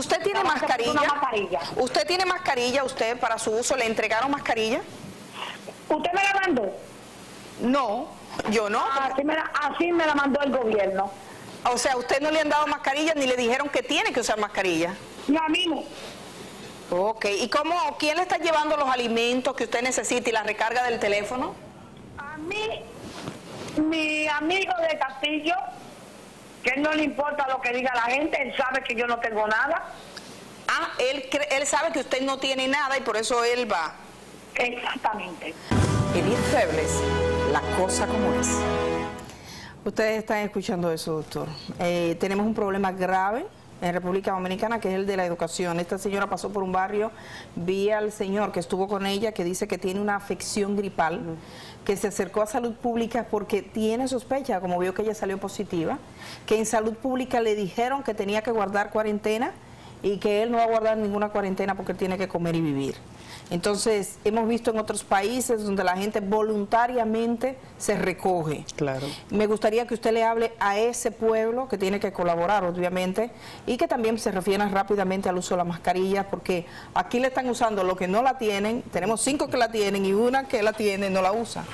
¿Usted tiene mascarilla? mascarilla? ¿Usted tiene mascarilla? ¿Usted para su uso le entregaron mascarilla? ¿Usted me la mandó? No, yo no. Así me la, así me la mandó el gobierno. O sea, ¿usted no le han dado mascarilla ni le dijeron que tiene que usar mascarilla? Y a mí no. Ok, ¿y cómo, quién le está llevando los alimentos que usted necesita y la recarga del teléfono? A mí, mi amigo de Castillo, que no le importa lo que diga la gente, él sabe que yo no tengo nada. Ah, él, él sabe que usted no tiene nada y por eso él va. Exactamente. Edith Febles, la cosa como es. Ustedes están escuchando eso, doctor. Eh, tenemos un problema grave en República Dominicana, que es el de la educación. Esta señora pasó por un barrio, vi al señor que estuvo con ella, que dice que tiene una afección gripal, que se acercó a salud pública porque tiene sospecha, como vio que ella salió positiva, que en salud pública le dijeron que tenía que guardar cuarentena y que él no va a guardar ninguna cuarentena porque él tiene que comer y vivir. Entonces, hemos visto en otros países donde la gente voluntariamente se recoge. Claro. Me gustaría que usted le hable a ese pueblo que tiene que colaborar, obviamente, y que también se refiera rápidamente al uso de la mascarilla, porque aquí le están usando lo que no la tienen, tenemos cinco que la tienen y una que la tiene no la usa.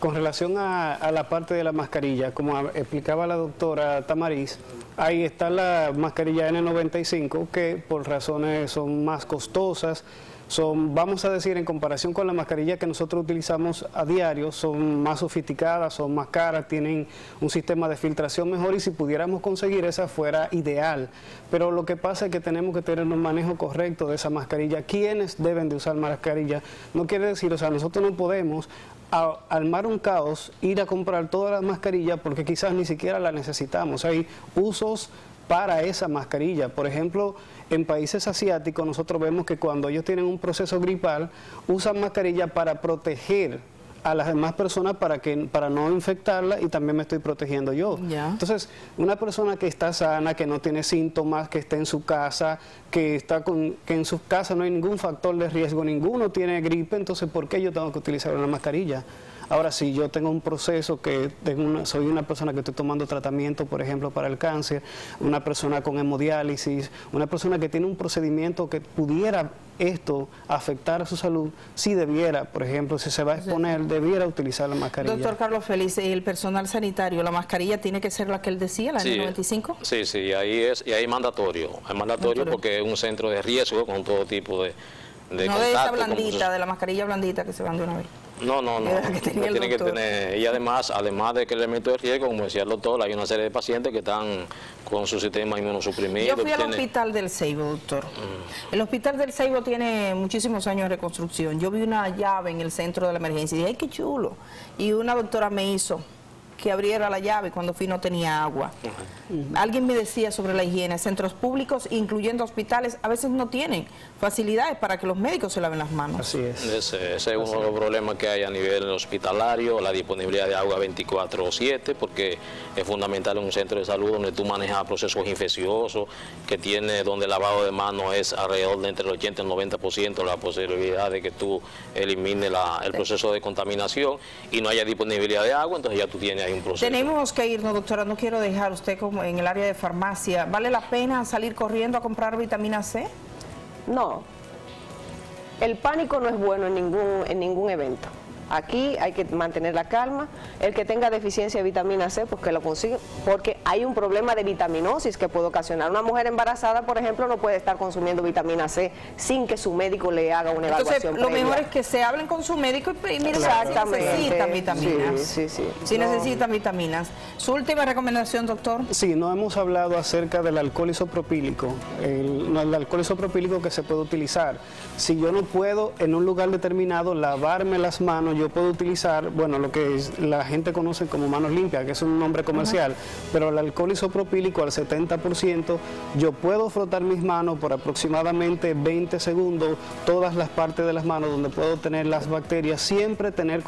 Con relación a, a la parte de la mascarilla, como explicaba la doctora Tamariz, Ahí está la mascarilla N95 que por razones son más costosas, son, vamos a decir, en comparación con la mascarilla que nosotros utilizamos a diario, son más sofisticadas, son más caras, tienen un sistema de filtración mejor y si pudiéramos conseguir esa fuera ideal. Pero lo que pasa es que tenemos que tener un manejo correcto de esa mascarilla. ¿Quiénes deben de usar mascarilla? No quiere decir, o sea, nosotros no podemos a armar un caos, ir a comprar todas las mascarillas porque quizás ni siquiera la necesitamos. Hay usos para esa mascarilla. Por ejemplo, en países asiáticos nosotros vemos que cuando ellos tienen un proceso gripal, usan mascarilla para proteger a las demás personas para que para no infectarla y también me estoy protegiendo yo. Entonces, una persona que está sana, que no tiene síntomas, que está en su casa, que está con que en su casa no hay ningún factor de riesgo, ninguno tiene gripe, entonces ¿por qué yo tengo que utilizar una mascarilla? Ahora, si yo tengo un proceso que tengo soy una persona que estoy tomando tratamiento, por ejemplo, para el cáncer, una persona con hemodiálisis, una persona que tiene un procedimiento que pudiera esto afectar a su salud, si debiera, por ejemplo, si se va a exponer, debiera utilizar la mascarilla. Doctor Carlos Félix, el personal sanitario, ¿la mascarilla tiene que ser la que él decía, la N95? Sí, sí, ahí es, y ahí mandatorio, es mandatorio porque es un centro de riesgo con todo tipo de, de No de esa blandita, de la mascarilla blandita que se van de una vez. No, no, no. tiene que tener. Y además, además de que el elemento de riesgo, como decía el doctor, hay una serie de pacientes que están con su sistema inmunosuprimido. Yo fui al hospital del Seibo, doctor. Mm. El hospital del Seibo tiene muchísimos años de reconstrucción. Yo vi una llave en el centro de la emergencia y dije, ¡ay, qué chulo! Y una doctora me hizo que abriera la llave cuando fui no tenía agua. Alguien me decía sobre la higiene, centros públicos, incluyendo hospitales, a veces no tienen facilidades para que los médicos se laven las manos. Así es. Ese, es uno de los problemas que hay a nivel hospitalario, la disponibilidad de agua 24-7, porque es fundamental en un centro de salud donde tú manejas procesos infecciosos, que tiene donde el lavado de manos es alrededor de entre el 80 y el 90% la posibilidad de que tú elimines el proceso de contaminación y no haya disponibilidad de agua, entonces ya tú tienes ahí un proceso. Tenemos que irnos, doctora, no quiero dejar usted como en el área de farmacia. ¿Vale la pena salir corriendo a comprar vitamina C? No. El pánico no es bueno en ningún, en ningún evento. Aquí hay que mantener la calma. El que tenga deficiencia de vitamina C, pues que lo consiga, porque hay un problema de vitaminosis que puede ocasionar. Una mujer embarazada, por ejemplo, no puede estar consumiendo vitamina C sin que su médico le haga una evaluación. Entonces, lo mejor es que se hablen con su médico y miren si necesitan vitaminas. Sí, sí, sí. Si necesitan vitaminas. ¿Su última recomendación, doctor? Sí, no hemos hablado acerca del alcohol isopropílico, el, el alcohol isopropílico que se puede utilizar. Si yo no puedo en un lugar determinado lavarme las manos, yo puedo utilizar, bueno, lo que la gente conoce como manos limpias, que es un nombre comercial, pero el alcohol isopropílico al 70%, yo puedo frotar mis manos por aproximadamente 20 segundos, todas las partes de las manos donde puedo tener las bacterias, siempre tener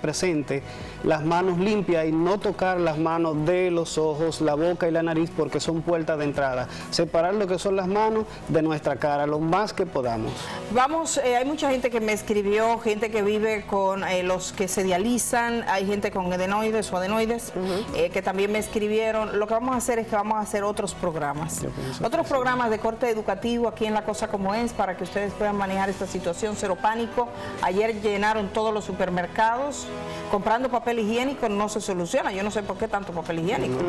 presente las manos limpias y no tocar las manos de los ojos, la boca y la nariz porque son puertas de entrada. Separar lo que son las manos de nuestra cara, lo más que podamos. Vamos, eh, hay mucha gente que me escribió, gente que vive con eh, los que se dializan, hay gente con adenoides o adenoides eh, que también me escribieron. Lo que vamos a hacer es que vamos a hacer otros programas. Otros programas de corte educativo aquí en La Cosa Como Es para que ustedes puedan manejar esta situación cero pánico. Ayer llenaron todos los supermercados. Comprando papel higiénico no se soluciona. Yo no sé por qué tanto papel higiénico.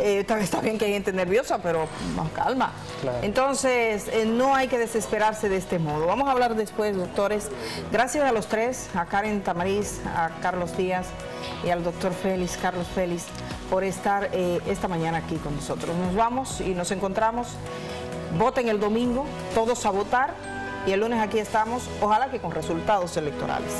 Eh, está, está bien que hay gente nerviosa, pero más calma. Claro. Entonces, eh, no hay que desesperarse de este modo. Vamos a hablar después, doctores. Gracias a los tres, a Karen Tamariz, a Carlos Díaz y al doctor Félix, Carlos Félix, por estar eh, esta mañana aquí con nosotros. Nos vamos y nos encontramos. Voten el domingo, todos a votar. Y el lunes aquí estamos, ojalá que con resultados electorales.